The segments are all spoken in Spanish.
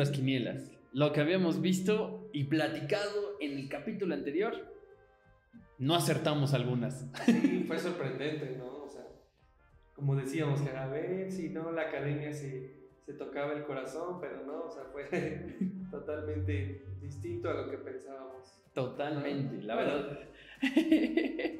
nuestras quinielas. Lo que habíamos visto y platicado en el capítulo anterior, no acertamos algunas. Sí, fue sorprendente, ¿no? O sea, como decíamos, que a ver si no la academia se, se tocaba el corazón, pero no, o sea, fue totalmente distinto a lo que pensábamos. Totalmente, la Bueno, verdad.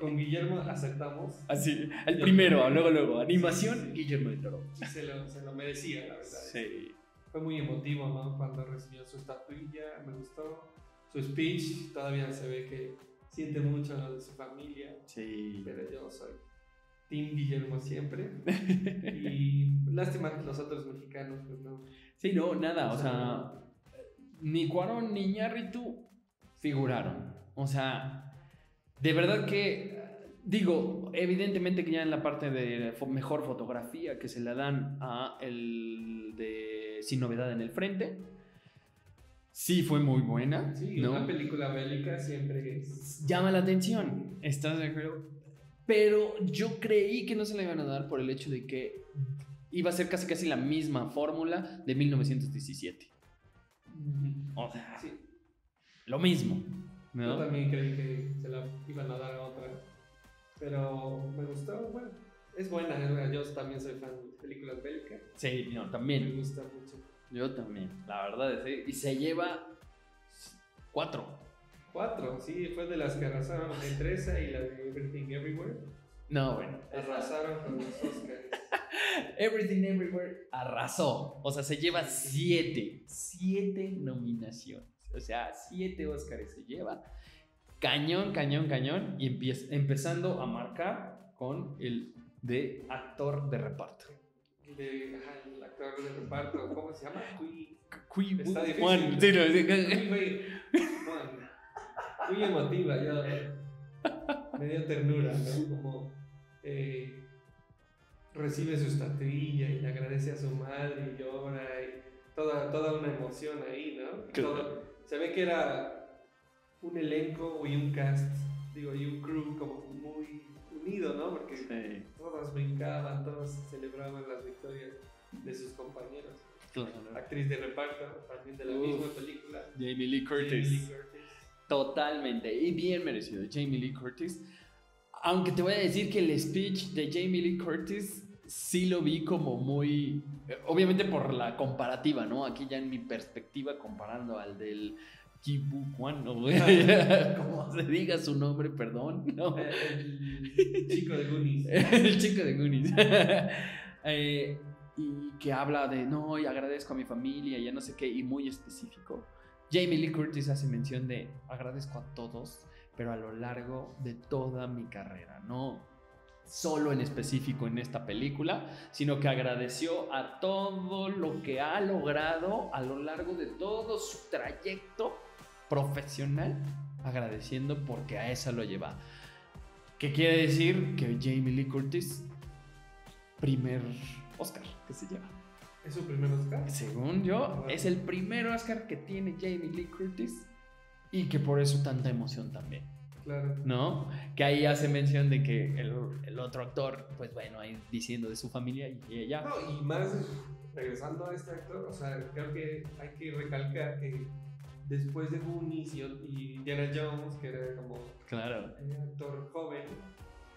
Con Guillermo aceptamos. Así, el primero, luego, luego, animación, Guillermo del Toro. Sí, se lo, se lo merecía, la verdad. Sí. Fue muy emotivo, ¿no? Cuando recibió su estatuilla, me gustó. Su speech, todavía se ve que siente mucho lo de su familia. Sí. Pero yo soy Team Guillermo siempre. Y lástima que los otros mexicanos, pues no. Sí, no, nada, o sea, ni Cuarón ni Ñarritu figuraron. O sea, de verdad que, digo, evidentemente que ya en la parte de mejor fotografía que se la dan a el de Sin Novedad en el Frente, sí fue muy buena, Sí, ¿no? una película bélica siempre es. llama la atención, ¿estás de acuerdo? Pero yo creí que no se le iban a dar por el hecho de que iba a ser casi casi la misma fórmula de 1917. O sea, Sí, lo mismo, yo ¿no? también creí que se la iban a dar a otra. Pero me gustó, bueno. Es buena, ¿eh? yo también soy fan de películas bélicas. Sí, no, Me también. gusta mucho. Yo también, la verdad es que- Y se lleva cuatro. Cuatro, sí, fue de las que arrasaron entre esa y la de Everything Everywhere. No, bueno. Arrasaron con los Oscars. Everything Everywhere arrasó. O sea, se lleva siete. Siete nominaciones. O sea, siete Oscars se lleva. Cañón, cañón, cañón. Y empieza, empezando a marcar con el de actor de reparto. De, ajá, el actor de reparto, ¿cómo se llama? Cui. Está difícil. Juan, sí, no, sí, Juan, muy emotiva, yo me dio ternura, ¿no? Como eh, recibe su estatuilla y le agradece a su madre y llora y toda, toda una emoción ahí, ¿no? Todo- se ve que era un elenco y un cast, digo, y un crew como muy unido, ¿no? Porque Sí, todos brincaban, todos celebraban las victorias de sus compañeros. claro. Actriz de reparto, también de la Uf. misma película. Jamie Lee Jamie Curtis. Lee Curtis. Totalmente. Y bien merecido. Jamie Lee Curtis. Aunque te voy a decir que el speech de Jamie Lee Curtis sí lo vi como muy. eh, Obviamente por la comparativa, ¿no? Aquí ya en mi perspectiva, comparando al del Kibu Kwan, ¿no? Como se diga su nombre, perdón. ¿no? El chico de Goonies. el chico de Goonies. Eh, y que habla de no, y agradezco a mi familia, ya no sé qué, y muy específico. Jamie Lee Curtis hace mención de agradezco a todos, pero a lo largo de toda mi carrera, no solo en específico en esta película, sino que agradeció a todo lo que ha logrado a lo largo de todo su trayecto profesional, agradeciendo porque a esa lo lleva. ¿Qué quiere decir? Que Jamie Lee Curtis, primer Oscar que se lleva. ¿Es su primer Oscar? Según yo, es el primer Oscar que tiene Jamie Lee Curtis y que por eso tanta emoción también, Claro. ¿no? Que ahí hace mención de que el, el otro actor, pues bueno, ahí diciendo de su familia y ella. No, y más regresando a este actor, o sea, creo que hay que recalcar que después de Goonies y, Indiana Jones, que era como Claro. eh, actor joven,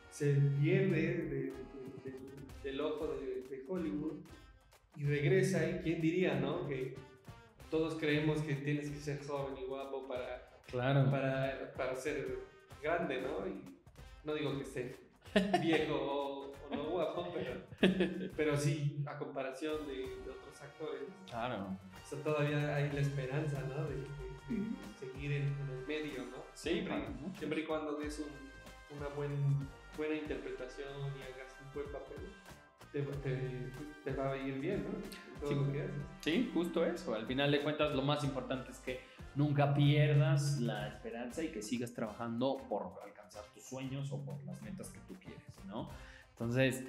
se pierde de- de- de- del ojo de, Hollywood y regresa y quién diría, ¿no? Que todos creemos que tienes que ser joven y guapo para, Claro. para, para ser grande, ¿no? Y no digo que esté viejo o, o no guapo, pero, pero sí, a comparación de, de otros actores, Claro. O sea, todavía hay la esperanza, ¿no? De, de- de seguir en, en el medio, ¿no? Sí, siempre, siempre y cuando des un- una buen, buena interpretación y hagas un buen papel, te, te- te va a ir bien, ¿no? Todo Sí. lo que haces. Sí, justo eso. Al final de cuentas, lo más importante es que nunca pierdas la esperanza y que sigas trabajando por alcanzar tus sueños o por las metas que tú quieres, ¿no? Entonces,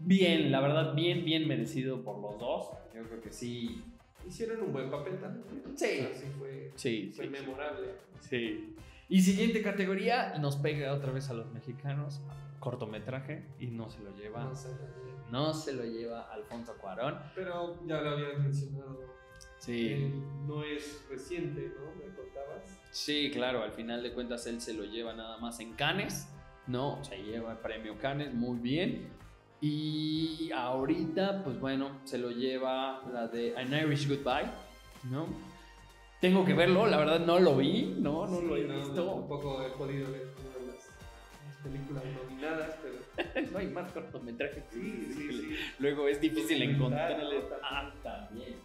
bien, la verdad, bien, bien merecido por los dos. Yo creo que sí. Hicieron un buen papel también. Sí. Sea, sí fue, Sí, fue sí. memorable. Sí. Y siguiente categoría, nos pega otra vez a los mexicanos. Cortometraje y no se lo lleva. No sé, No se lo lleva Alfonso Cuarón. pero ya lo habías mencionado Sí. Eh, no es reciente, ¿no? Me contabas. Sí, claro, al final de cuentas él se lo lleva nada más en Cannes, ¿no? Se lleva el premio Cannes, muy bien. Y ahorita, pues bueno, se lo lleva la de An Irish Goodbye, ¿no? Tengo que verlo, la verdad no lo vi, no, no Sí, lo he no, visto. Tampoco he podido ver las, las películas nominadas, pero no hay más cortometrajes. sí, sí, sí. Luego es difícil encontrarles. ¿no? Ah, también.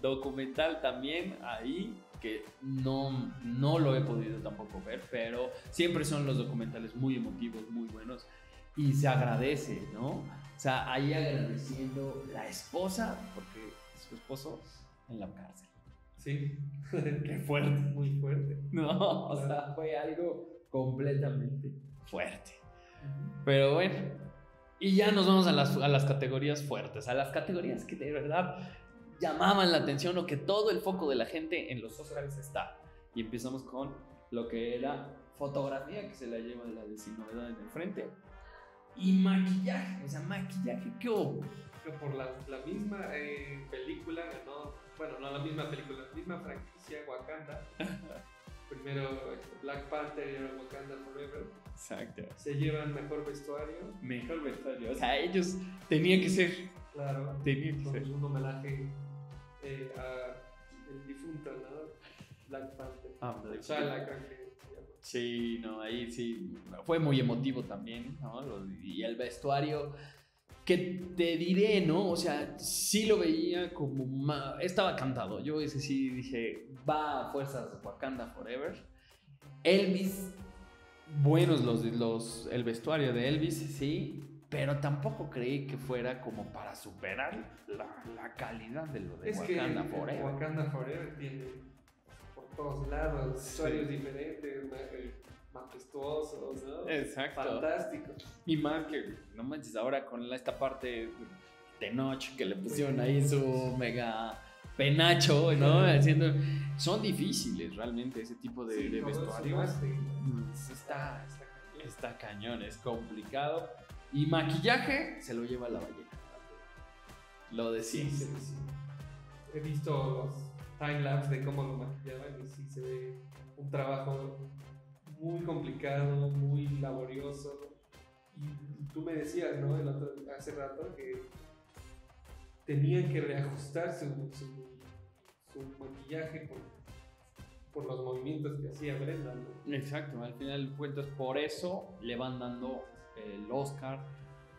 Documental también ahí que no, no lo he podido tampoco ver, pero siempre son los documentales muy emotivos, muy buenos y se agradece, ¿no? O sea, ahí agradeciendo la esposa, porque su esposo en la cárcel. Sí. Qué fuerte. Muy fuerte. No, o sea, fue algo completamente fuerte. Pero bueno, y ya nos vamos a las, a las categorías fuertes, a las categorías que de verdad llamaban la atención o que todo el foco de la gente en los Oscars está. Y empezamos con lo que era fotografía, que se la lleva la de Sin Novedad en el frente, y maquillaje, o sea, maquillaje, ¿qué hubo? Que por la, la misma eh, película ganó, bueno, no la misma película, la misma franquicia Wakanda. Primero este, Black Panther y ahora Wakanda Forever. Exacto. Se llevan mejor vestuario. Mejor vestuario. O sea, ellos tenían que ser, Claro. tenían que ser. un homenaje eh, a el difunto, ¿no? Black Panther. Ah, Black T'Challa, creo que se llama. Sí, no, ahí sí. Fue muy emotivo también, ¿no? Y el vestuario. Que te diré, ¿no? O sea, sí lo veía como. ma- Estaba cantado. Yo ese sí dije, va a fuerzas Wakanda Forever. Elvis, buenos los, los, el vestuario de Elvis, sí. Pero tampoco creí que fuera como para superar la, la calidad de lo de Es que Wakanda Forever. Wakanda Forever tiene por todos lados vestuarios diferentes, eh, majestuosos, ¿no? Exacto. Fantástico. Y más que, no manches, ahora con la- esta parte de Notch que le pusieron ahí su mega penacho, ¿no? Haciendo, son difíciles realmente ese tipo de, Sí, de vestuarios. Mm, Está, está, está cañón, es complicado. Y maquillaje se lo lleva la ballena. Lo Sí, decís. sí, sí. He visto los timelapse de cómo lo maquillaban y sí se ve un trabajo muy complicado, muy laborioso. Y tú me decías, ¿no? El otro- hace rato que tenían que reajustar su, su, su maquillaje por, por los movimientos que hacía Brenda, ¿no? Exacto, al final de cuentas por eso le van dando el Oscar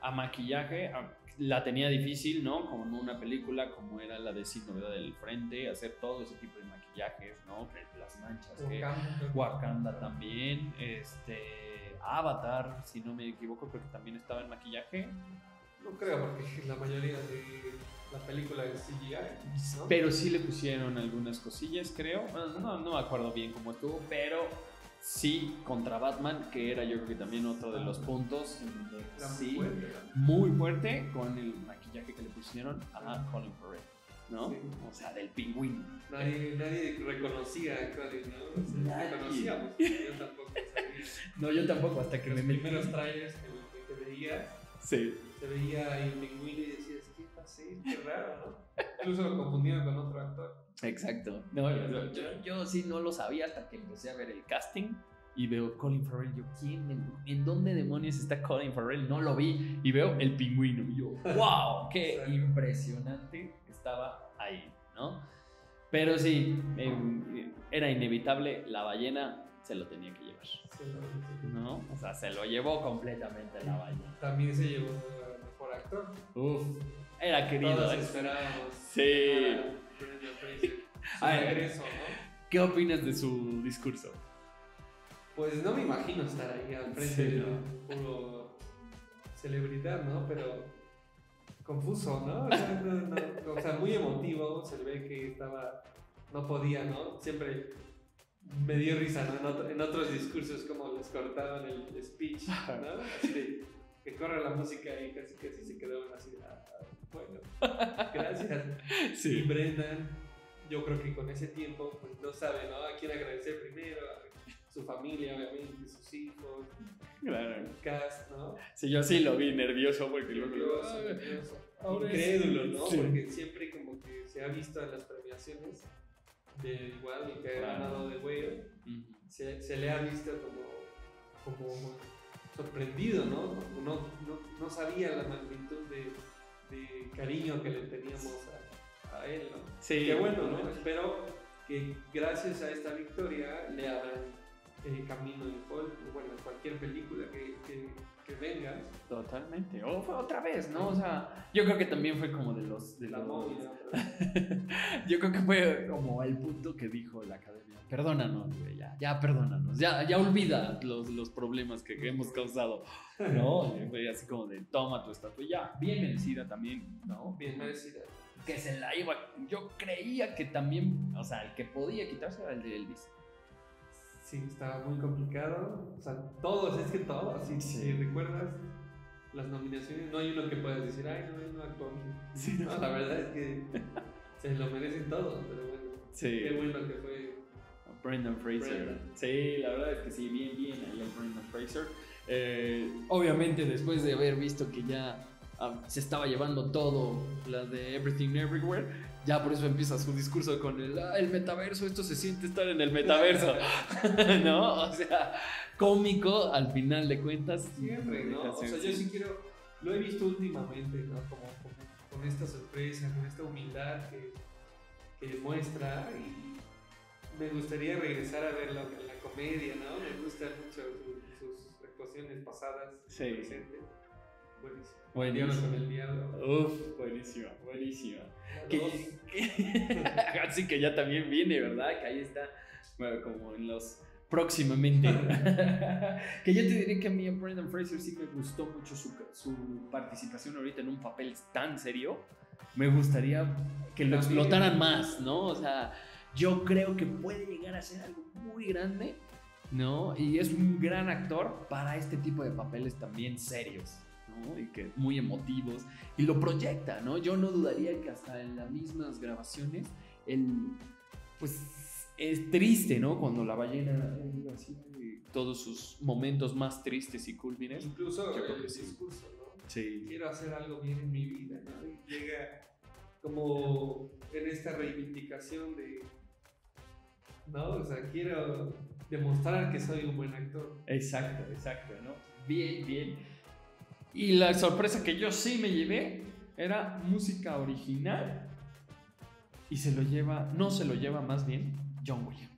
a maquillaje. a- La tenía difícil, ¿no? Como en una película como era la de Sin Novedad del Frente, hacer todo ese tipo de maquillajes, ¿no? Las manchas, que Wakanda, que- Wakanda también, este Avatar, si no me equivoco, creo que también estaba en maquillaje. No creo, porque la mayoría de la película es CGI, ¿no? Pero sí le pusieron algunas cosillas, creo. Bueno, No, no me acuerdo bien cómo estuvo, pero sí contra Batman, que era yo creo que también otro de los puntos. sí, muy fuerte con el maquillaje que le pusieron a Colin Farrell, ¿no? Sí. O sea, del pingüino. Nadie, nadie reconocía a Colin, ¿no? O sea, Nadie. conocíamos, yo tampoco sabía. No, yo tampoco, hasta que Los me primeros trailers que, que veías, Sí. se veía ahí el pingüino y decías, ¿qué pasa? Qué raro, ¿no? Incluso lo confundieron con otro actor. Exacto. No, yo, yo- yo sí no lo sabía hasta que empecé a ver el casting y veo Colin Farrell. Yo, ¿quién? ¿En, en dónde demonios está Colin Farrell? No lo vi. Y veo el pingüino. Y yo, ¡wow! ¡Qué Exacto. impresionante estaba ahí, ¿no? Pero sí, eh, era inevitable. La ballena se lo tenía que llevar, Sí, ¿no? ¿no? O sea, se lo llevó completamente la ballena. También se llevó a mejor actor. Uf, era querido. Todos ¿eh? esperábamos. Sí. Su regreso, ¿no? ¿Qué opinas de su discurso? Pues no me imagino estar ahí al frente Sí, de ¿no? puro celebridad, ¿no? Pero confuso, ¿no? O sea, no- no- o sea, muy emotivo, se le ve que estaba, no podía, ¿no? Siempre me dio risa, ¿no? En, otro- en otros discursos como les cortaban el speech, ¿no? Así de que corre la música y casi casi se quedaban así, ah, ah, bueno, gracias. Y Brendan, yo creo que con ese tiempo, pues no sabe, ¿no? A quién agradecer primero, a su familia, obviamente, sus hijos, Claro. cast, ¿no? Sí, yo sí lo vi nervioso porque Nervioso, "Ay, nervioso. ahora Incrédulo, ¿no? Sí. Porque siempre como que se ha visto en las premiaciones de igual que ha ganado de Whale, Ujú. se, se le ha visto como, como sorprendido, ¿no? No, no, no sabía la magnitud de, de cariño que le teníamos a, a él, ¿no? Sí. Qué bueno, ¿no? Espero que gracias a esta victoria le abran eh, camino en bueno, en cualquier película que, que, que venga. Totalmente. O fue otra vez, ¿no? O sea, yo creo que también fue como de los. De La los- yo creo que fue como el punto que dijo la academia. Perdónanos, güey, ya, ya perdónanos. Ya, ya olvida los, los problemas que, que hemos causado. ¿No? Y Fue así como de toma tu estatua. Ya, bien merecida también, ¿no? Bien merecida. Que se la iba. Yo creía que también, o sea, el que podía quitarse era el de Elvis. Sí, estaba muy complicado. O sea, todos, es que todos. Si, Sí. si recuerdas las nominaciones, no hay uno que puedas decir, ay, no, no actuó. Sí, No, la verdad es que se lo merecen todos, pero bueno. Sí. Qué bueno que fue. Brendan Fraser. Brendan. Sí, la verdad es que sí, bien, bien ahí el Brendan Fraser. Eh, obviamente después de haber visto que ya ah, se estaba llevando todo, la de Everything Everywhere, ya por eso empieza su discurso con el, "Ah, el metaverso, esto se siente estar en el metaverso, ¿no? O sea, cómico al final de cuentas. Siempre, ¿no? O sea, yo sí quiero. Lo he visto últimamente, ¿no? Como, como con esta sorpresa, con esta humildad que, que muestra y me gustaría regresar a verlo en la comedia, ¿no? Me gustan mucho su- sus actuaciones pasadas, Sí. presentes. Buenísimo. Buenísimo. El diablo. Uf, buenísima. La Que- que- Así que ya también viene, ¿verdad? Que ahí está, bueno, como en los próximamente. que yo te diré que a mí a Brendan Fraser sí me gustó mucho su, su participación ahorita en un papel tan serio. Me gustaría que lo También. explotaran más, ¿no? O sea, yo creo que puede llegar a ser algo muy grande, ¿no? Y es un gran actor para este tipo de papeles también serios, ¿no? Y que muy emotivos y lo proyecta, ¿no? Yo no dudaría que hasta en las mismas grabaciones, él, pues, es triste, ¿no? Cuando la ballena, así, todos sus momentos más tristes y culmines. Incluso Yo creo el que sí. discurso, ¿no? Sí. quiero hacer algo bien en mi vida, ¿no? Y llega como en esta reivindicación de, ¿no? O sea, quiero demostrar que soy un buen actor. Exacto, exacto, ¿no? Bien, bien. Y la sorpresa que yo sí me llevé era música original y se lo lleva, no se lo lleva más bien John Williams.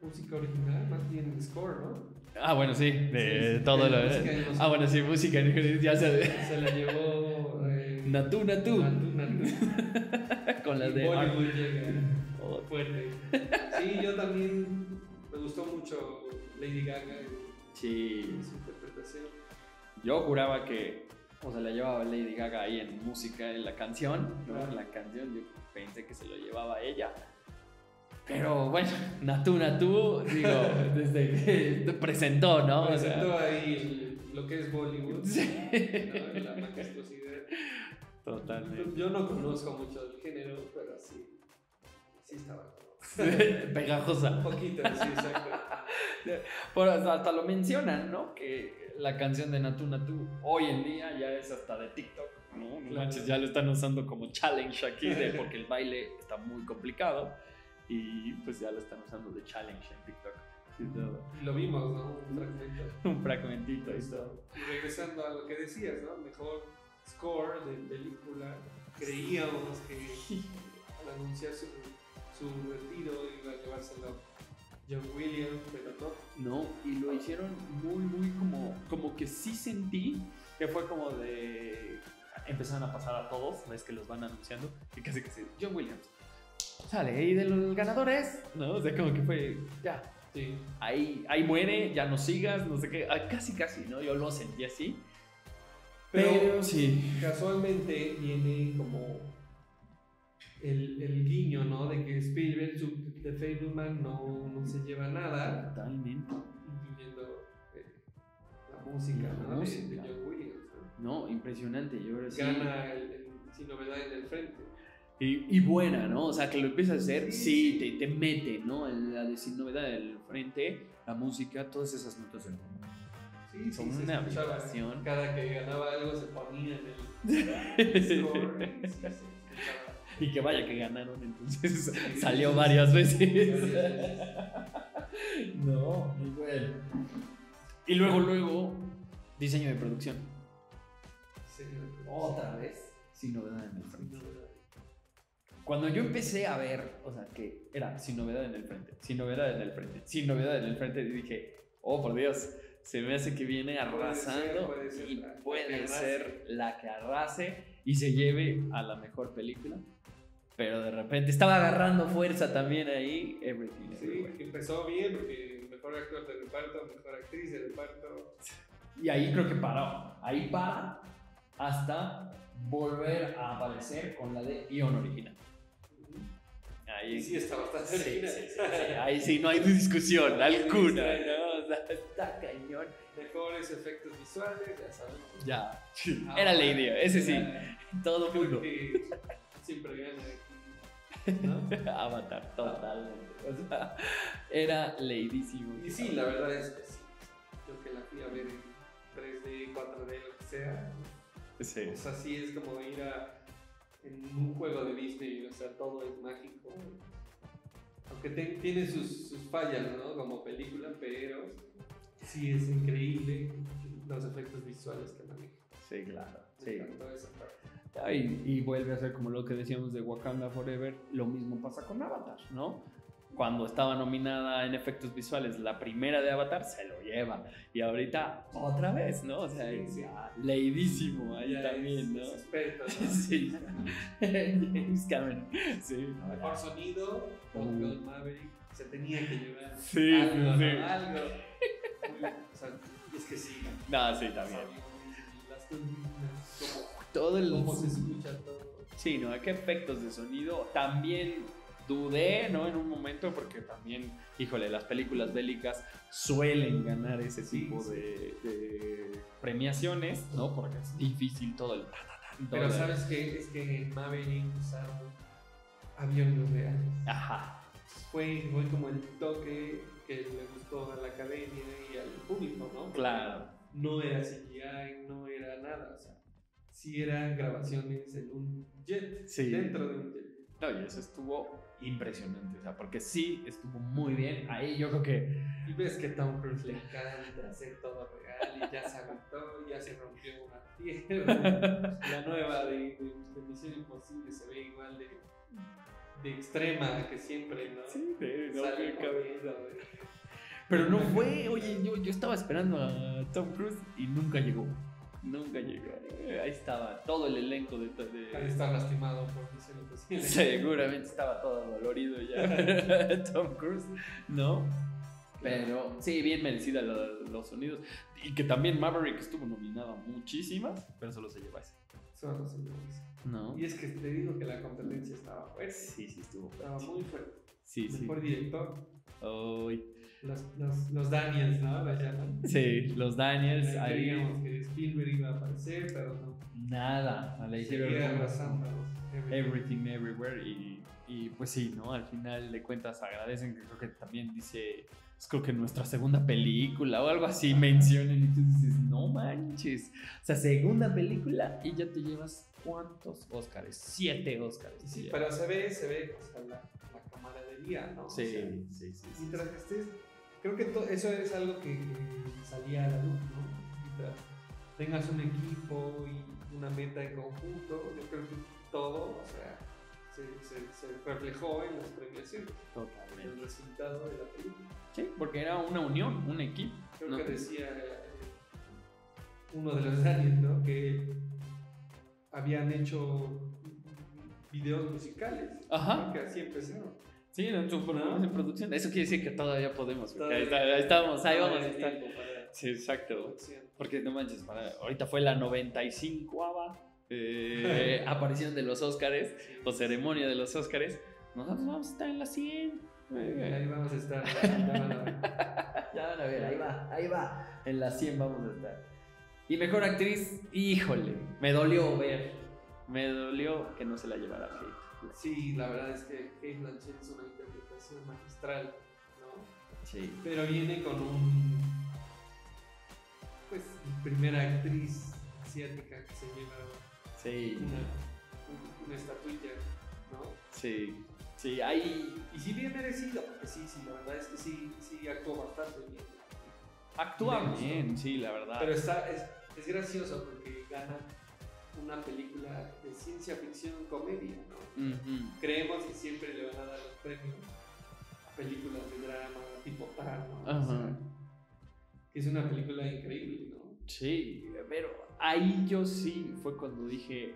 Música original, más bien score, ¿no? Ah, bueno, sí, de Sí, sí, todo lo los- Ah, bueno, sí, música ya se Se la llevó... Eh, Natu Natu Natu, Natu. con las Y de fuerte. Sí, yo también me gustó mucho Lady Gaga Sí, su interpretación. yo juraba que o se la llevaba Lady Gaga ahí en música en la canción, ¿no? En la canción yo pensé que se lo llevaba ella. Pero bueno, Natu Natu, digo, desde que te presentó, ¿no? O sea, Presentó ahí lo que es Bollywood, Sí. ¿no? la majestuosidad. totalmente. Yo no conozco mucho del género, pero sí, sí estaba. Pegajosa. Un poquito, sí, exacto. Bueno, hasta, hasta lo mencionan, ¿no? Que la canción de Natu Natu hoy en día ya es hasta de TikTok, ¿no? No manches, ya lo están usando como challenge aquí, de- porque el baile está muy complicado y pues ya lo están usando de challenge en TikTok. y todo. Y lo vimos, ¿no? Un fragmento. Un fragmentito y todo. Y regresando a lo que decías, ¿no? Mejor score de película. Creíamos que al anunciar su, su retiro iba a llevárselo John Williams, pero no. No, y lo hicieron muy, muy como, como que sí sentí que fue como de... Empezaron a pasar a todos, ves que los van anunciando, y casi que sí, John Williams. Sale, y de los ganadores, ¿no? O sea, como que fue, ya, Sí. ahí, ahí muere, ya no sigas, no sé qué, ah, casi, casi, ¿no? Yo lo sentí así. Pero, Pero sí. casualmente viene como el, el guiño, ¿no? De que Spielberg, su, de Fableman, no, no se lleva nada, Totalmente. incluyendo eh, la música, La ¿no? De- música. De, John Williams. ¿no? No, impresionante, yo ahora sí. Gana el, el- sin novedad en el frente. Y, y buena, ¿no? O sea, que lo empieza a hacer, Sí, sí, te, te mete, ¿no? La de sin novedad del frente, la música, todas esas notas del Sí, Sí, Son sí, una vibración. Cada que ganaba algo se ponía en el score. sí, se escuchaba. Y que vaya que ganaron, entonces salió varias veces. No, muy bueno. Y luego, luego, diseño de producción. Otra vez, sin novedad en el frente. Cuando yo empecé a ver, o sea, que era sin novedad en el frente, sin novedad en el frente, sin novedad en el frente, y dije, oh por Dios, se me hace que viene Puede arrasando ser, puede ser y puede ser la que arrase y se lleve a la mejor película. Pero de repente estaba agarrando fuerza también ahí, Everything Sí, Everywhere. empezó bien porque mejor actor de reparto, mejor actriz de reparto. Y ahí creo que paró. Ahí para hasta volver a aparecer con la de guion original. Ahí sí, está bastante Sí, original. sí, sí. Ahí sí no hay discusión alguna. ¿no? O sea, está cañón. Mejores efectos visuales, ya sabemos. Ya. Ah, Era Lady, ese sí. Todo mundo. que. ¿No? Avatar, totalmente. O sea, era leidísimo. Y sí, la verdad es que sí. Creo que la fui a ver en 3D, 4D, lo que sea. Sí. O sea, sí es como ir a en un juego de Disney, o sea, todo es mágico. Aunque te- tiene sus, sus fallas, ¿no? Como película, pero sí es increíble los efectos visuales que maneja. Sí, claro. Me Sí. encantó esa parte. Y, y vuelve a ser como lo que decíamos de Wakanda Forever, lo mismo pasa con Avatar, ¿no? Cuando estaba nominada en efectos visuales la primera de Avatar, se lo lleva. Y ahorita otra vez, ¿no? O sea, Sí, sí. leidísimo ahí Ya también, ¿no? es experto, ¿no? Sí. James Cameron. Sí. Mejor sonido, Top Maverick, se tenía que llevar Sí, algo, sí, ¿no? algo. Muy- o sea, es que sí. No, sí, también. Las Todo el. cómo se escucha todo. Sí, ¿no? ¿Qué efectos de sonido? También dudé, ¿no? En un momento, porque también, híjole, las películas bélicas suelen ganar ese tipo sí. De, de premiaciones, ¿no? Porque es difícil todo el. ta, ta, ta, todo Pero el- ¿sabes qué? Es que en Maverick usaron aviones reales. Ajá. Fue, fue como el toque que le gustó a la academia y al público, ¿no? Claro. No era CGI, no era nada, o sea, sí eran grabaciones en un jet, Sí. dentro de un jet. No, y eso estuvo impresionante, o sea, porque sí estuvo muy bien. Ahí yo creo que. Y ves que Tom Cruise le encanta hacer todo real y ya se aventó, ya se rompió una pierna. La nueva de, de, de Misión Imposible se ve igual de, de extrema que siempre, ¿no? Sí, de- no, Sale corriendo, Pero no fue, oye, yo, yo estaba esperando a Tom Cruise y nunca llegó. Nunca llegó. Ahí estaba todo el elenco de. de- estar lastimado por Misión Imposible. Seguramente estaba todo dolorido ya Tom Cruise, ¿no? Pero sí, bien merecida lo- los sonidos. Y que también Maverick estuvo nominada muchísimas, pero solo se lleva ese. Solo se lo dice. ¿No? Y es que te digo que la competencia estaba fuerte. Sí, sí, estuvo Estaba fuerte. muy fuerte. Sí, sí. Mejor director. Uy. Los, los, los Daniels, ¿no? La llaman. Sí, los Daniels ahí. Creíamos que Spielberg iba a aparecer, pero no. Nada, hicieron como- arrasando. Everything Everywhere y, y pues sí, ¿no? Al final de cuentas agradecen que creo que también dice, es creo que nuestra segunda película o algo así mencionan y tú dices, no manches, o sea, segunda película y ya te llevas cuántos Óscares, siete Óscares. Sí, pero se ve, se ve o sea, la, la camaradería, ¿no? O sea, sí, sí, sí, sí. mientras estés, creo que eso es algo que, que salía a la luz, ¿no? Mientras tengas un equipo y una meta en conjunto, yo creo que todo, o sea, se, se, se reflejó en las premiaciones, en el Totalmente. resultado de la película. Sí, porque era una unión, un equipo. Creo ¿no? que decía eh, uno de los Daniels, ¿no? Que habían hecho videos musicales. Ajá. Que así empezaron. Sí, en su programa de producción. Eso quiere decir que todavía podemos. ahí, está- estamos, ahí vamos Todavía tiempo para Sí, exacto. producción. Porque no manches, para- ahorita fue la 95 eh, aparición de los Óscares o ceremonia de los Óscares. Nosotros vamos a estar en la 100. Eh, Ahí vamos a estar. ya van a ver. Ahí va, ahí va. En la 100 vamos a estar. Y mejor actriz, híjole, me dolió ver. Me dolió que no se la llevara Sí, la verdad es que Kate Blanchett es una interpretación magistral, ¿no? Sí. Pero viene con un pues, primera actriz asiática que se lleva Sí. una, una estatuilla, ¿no? Sí. Sí, hay. Y sí bien merecido, porque sí, sí, la verdad es que sí, sí actuó bastante bien. Actúa bien, sí, la verdad. Pero está, es, es gracioso porque gana una película de ciencia ficción comedia, ¿no? Creemos que siempre le van a dar los premios a películas de drama tipo tal, ¿no? Ajá. O sea, que es una película increíble, ¿no? Sí, pero ahí yo sí fue cuando dije,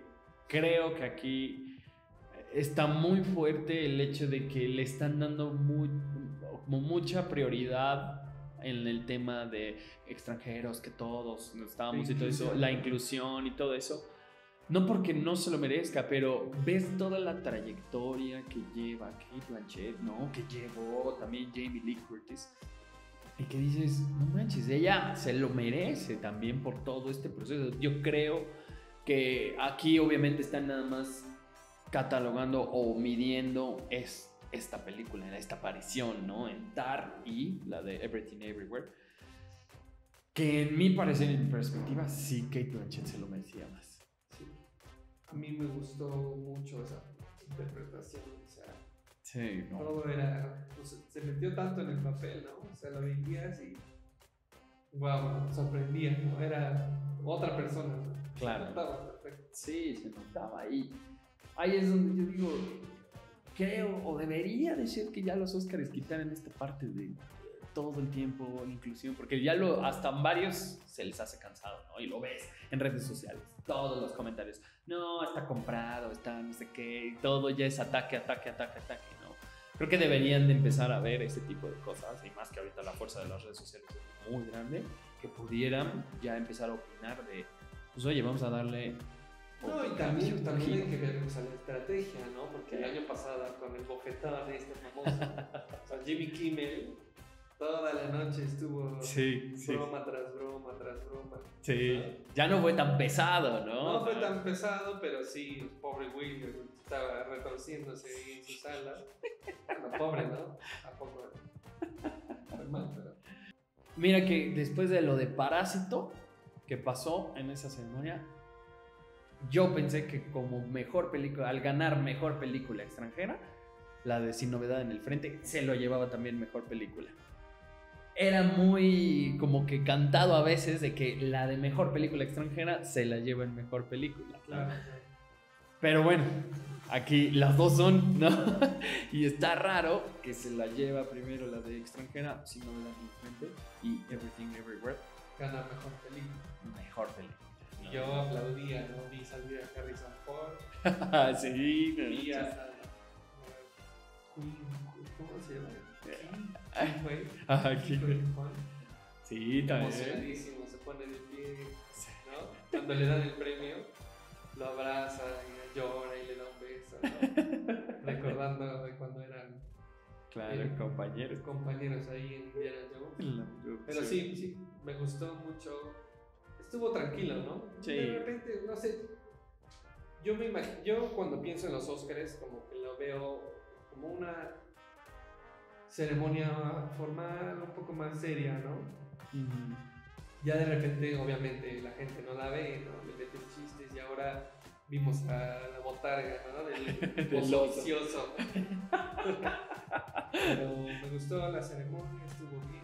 creo que aquí está muy fuerte el hecho de que le están dando muy, como mucha prioridad en el tema de extranjeros, que todos estábamos y todo eso, la inclusión y todo eso. No porque no se lo merezca, pero ves toda la trayectoria que lleva Kate Blanchett, ¿no? Que llevó también Jamie Lee Curtis. Y que dices, no manches, ella se lo merece también por todo este proceso. Yo creo que aquí obviamente están nada más catalogando o midiendo es, esta película, esta aparición, ¿no? En Tar y la de Everything Everywhere. Que en mi parecer, en mi perspectiva, sí Kate Blanchett se lo merecía más. A mí me gustó mucho esa interpretación, o sea, Sí, no. todo era, pues, se metió tanto en el papel, ¿no? O sea, lo veías y, wow, sorprendía, ¿no? Era otra persona, ¿no? Claro. Estaba perfecto. Sí, se notaba ahí. Ahí es donde yo digo, creo o debería de ser que ya los Oscars quitaran esta parte de todo el tiempo inclusión, porque ya lo hasta varios se les hace cansado, ¿no? Y lo ves en redes sociales, todos los comentarios, no, está comprado, está no sé qué, y todo ya es ataque, ataque, ataque, ataque, ¿no? Creo que deberían de empezar a ver ese tipo de cosas, y más que ahorita la fuerza de las redes sociales es muy grande, que pudieran ya empezar a opinar de, pues oye, vamos a darle... No, y también, también hay que ver o sea, la estrategia, ¿no? Porque el año pasado con el bofetón este famoso, o sea, Jimmy Kimmel, toda la noche estuvo Sí, sí, broma tras broma tras broma. sí. Ya no fue tan pesado, ¿no? No fue tan pesado, pero sí, pobre Will estaba retorciéndose ahí en su sala. Bueno, pobre, ¿no? ¿A poco? Fue mal, pero... Mira que después de lo de Parásito que pasó en esa ceremonia, yo pensé que como mejor película, al ganar mejor película extranjera, la de Sin Novedad en el Frente, se lo llevaba también mejor película. Era muy como que cantado a veces de que la de mejor película extranjera se la lleva en mejor película. Claro. Pero bueno, aquí las dos son, ¿no? y está raro que se la lleva primero la de extranjera, Sin Novedad en el Frente, y Everything Everywhere, Gana mejor película. mejor película. Y ¿no? yo aplaudía, ¿no? Vi salir a Harrison Ford, sí, me vi a... ¿cómo se llama? Ah, Wei Kwan. Sí, también. Emocionadísimo, se pone de pie, ¿no? Cuando le dan el premio, lo abraza y llora y le da un beso, ¿no? Recordando de cuando eran Claro, Eh, compañeros. compañeros ahí en Indiana Jones. Pero sí, sí, me gustó mucho. Estuvo tranquilo, ¿no? Sí. De repente, no sé. Yo me imagino, yo cuando pienso en los Oscars, como que lo veo como una ceremonia formal, un poco más seria, ¿no? Ya de repente, obviamente, la gente no la ve, ¿no? Le meten chistes y ahora vimos a la botarga, ¿no? Del, Del vicioso. Pero me gustó la ceremonia, estuvo bien.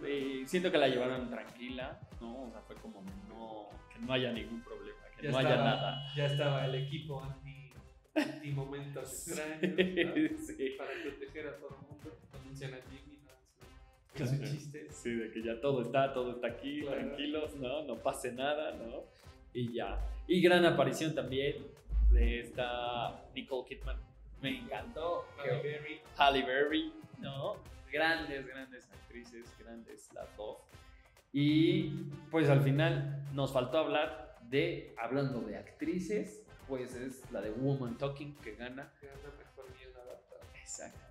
Sí, siento que la llevaron tranquila, ¿no? O sea, fue como no, que no haya ningún problema, que Ya no haya nada. Ya estaba el equipo anti, anti momentos extraños, ¿no? sí. Para proteger a todo el mundo. No menciona a Jimmy, ¿no? Claro. Su chiste. Sí, de que ya todo está, todo está aquí, Claro. tranquilos, ¿no? No pase nada, ¿no? Y ya. Y gran aparición también de esta Nicole Kidman. Me encantó. Halle Berry. Halle Berry, ¿no? Grandes, grandes actrices, grandes las dos. Y pues al final nos faltó hablar de, hablando de actrices, pues es la de Woman Talking que gana. que anda mejor bien adaptado. Exactamente.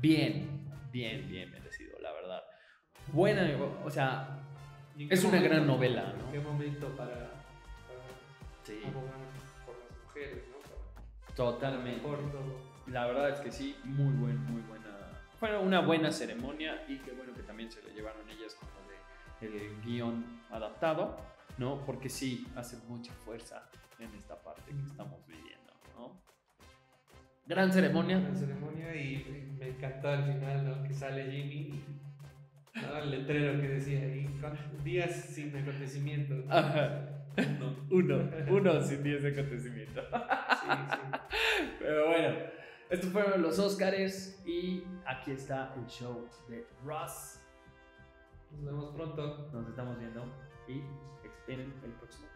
Bien, bien, bien merecido, la verdad. Buena, o sea, ¿Y en Es una gran novela, ¿no? ¿En qué momento para, para sí, abogar por las mujeres, ¿no? Para- totalmente. La verdad es que sí, muy buen, muy buena. Fue una buena ceremonia y qué bueno que también se le llevaron ellas como de el guion adaptado, ¿no? Porque sí hace mucha fuerza en esta parte que estamos viviendo, ¿no? Gran ceremonia. Gran ceremonia y me encantó al final, ¿no? Que sale Jimmy ¿no? el letrero que decía ahí, días sin acontecimientos. Ajá. Uno, uno, uno sin 10 acontecimientos. Sí, sí. Pero bueno, estos fueron los Oscars y aquí está el show de Ross. Nos vemos pronto. Nos estamos viendo y esperen el próximo.